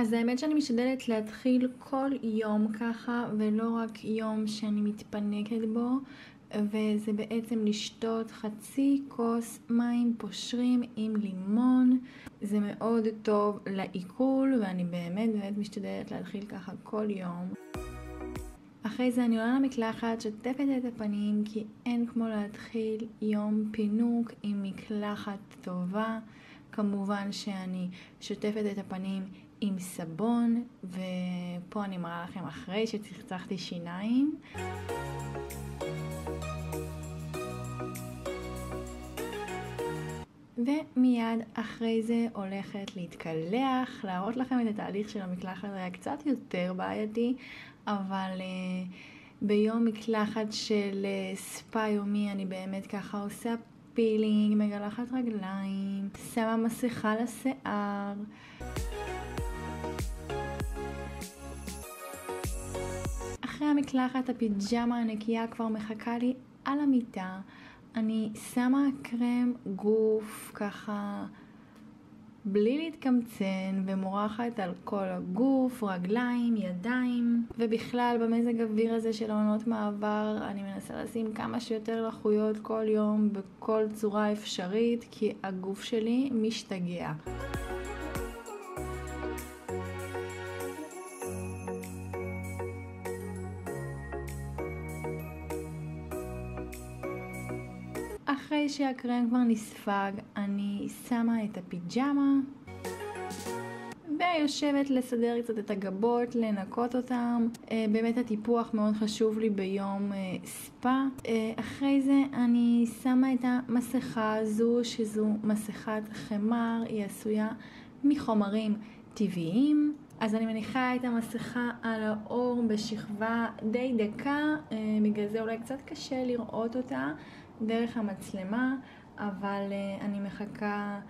אז האמת שאני משתדלת להתחיל כל יום ככה, ולא רק יום שאני מתפנקת בו, וזה בעצם לשתות חצי כוס מים פושרים עם לימון. זה מאוד טוב לעיכול, ואני באמת באמת משתדלת להתחיל ככה כל יום. אחרי זה אני עולה למקלחת, שוטפת את הפנים, כי אין כמו להתחיל יום פינוק עם מקלחת טובה. כמובן שאני שוטפת את הפנים עם סבון, ופה אני מראה לכם אחרי שצחצחתי שיניים. ומיד אחרי זה הולכת להתקלח, להראות לכם את התהליך של המקלחת, היה קצת יותר בעייתי, אבל uh, ביום מקלחת של uh, ספא יומי אני באמת ככה עושה פילינג, מגלחת רגליים, שמה מסכה לשיער. אחרי המקלחת הפיג'מה הנקייה כבר מחכה לי על המיטה. אני שמה קרם גוף ככה בלי להתקמצן ומורחת על כל הגוף, רגליים, ידיים ובכלל במזג אוויר הזה של עונות מעבר אני מנסה לשים כמה שיותר לחות כל יום בכל צורה אפשרית כי הגוף שלי משתגע. אחרי שהקרם כבר נספג, אני שמה את הפיג'מה ויושבת לסדר קצת את הגבות, לנקות אותם. אה, באמת הטיפוח מאוד חשוב לי ביום אה, ספא. אה, אחרי זה אני שמה את המסכה הזו, שזו מסכת חמר, היא עשויה מחומרים טבעיים. אז אני מניחה את המסכה על האור בשכבה די דקה, בגלל זה אולי קצת קשה לראות אותה דרך המצלמה, אבל אני מחכה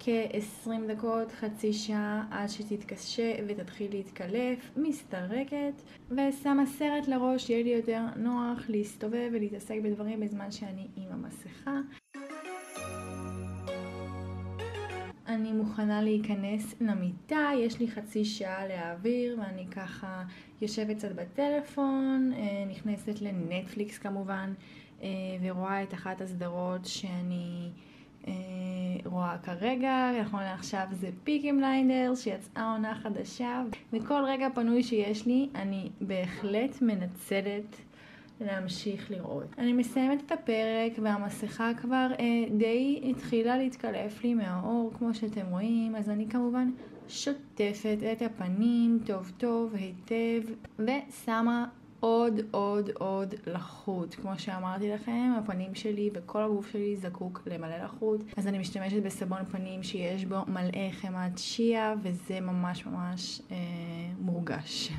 כ-20 דקות, חצי שעה, עד שתתקשה ותתחיל להתקלף, מסתרקת, ושמה סרט לראש, יהיה לי יותר נוח להסתובב ולהתעסק בדברים בזמן שאני עם המסכה. אני מוכנה להיכנס למיטה, יש לי חצי שעה להעביר ואני ככה יושבת קצת בטלפון, אה, נכנסת לנטפליקס כמובן אה, ורואה את אחת הסדרות שאני אה, רואה כרגע, נכון לעכשיו זה פיקים בליינדרס שיצאה עונה חדשה. וכל רגע פנוי שיש לי אני בהחלט מנצלת להמשיך לראות. אני מסיימת את הפרק והמסכה כבר אה, די התחילה להתקלף לי מהאור כמו שאתם רואים. אז אני כמובן שוטפת את הפנים טוב טוב היטב ושמה עוד עוד עוד לחות. כמו שאמרתי לכם, הפנים שלי וכל הגוף שלי זקוק למלא לחות, אז אני משתמשת בסבון פנים שיש בו מלא חמת שיעה, וזה ממש ממש אה, מורגש.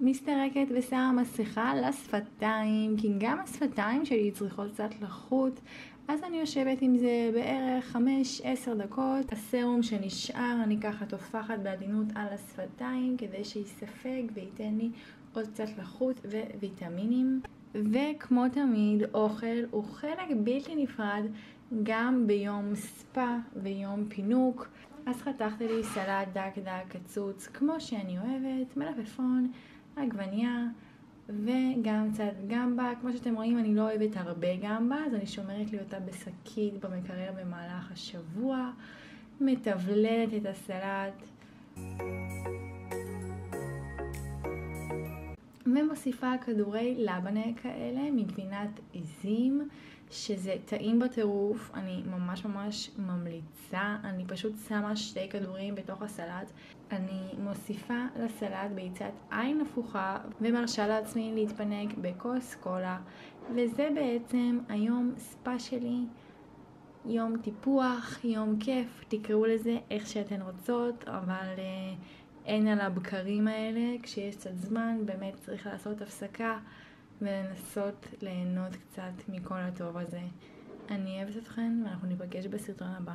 מסתרקת ושמה מסכה לשפתיים, כי גם השפתיים שלי צריכות קצת לחות, אז אני יושבת עם זה בערך 5-10 דקות. הסרום שנשאר אני ככה טופחת בעדינות על השפתיים כדי שיספג וייתן לי עוד קצת לחות וויטמינים. וכמו תמיד, אוכל הוא חלק בלתי נפרד גם ביום ספא ויום פינוק. אז חתכתי לי סלט דק דק קצוץ כמו שאני אוהבת, מלפפון, עגבניה. וגם קצת גמבה, כמו שאתם רואים אני לא אוהבת הרבה גמבה, אז אני שומרת לי אותה בשקית במקרר במהלך השבוע, מטבללת את הסלט. ומוסיפה כדורי לבנה כאלה מגבינת עיזים, שזה טעים בטירוף, אני ממש ממש ממליצה, אני פשוט שמה שתי כדורים בתוך הסלט, אני מוסיפה לסלט ביצת עין הפוכה ומרשה לעצמי להתפנק בכוס קולה, וזה בעצם היום ספה שלי. יום טיפוח, יום כיף, תקראו לזה איך שאתן רוצות, אבל uh, אין על הבקרים האלה, כשיש קצת זמן באמת צריך לעשות הפסקה ולנסות ליהנות קצת מכל הטוב הזה. אני אוהבת אתכן ואנחנו ניפגש בסרטון הבא.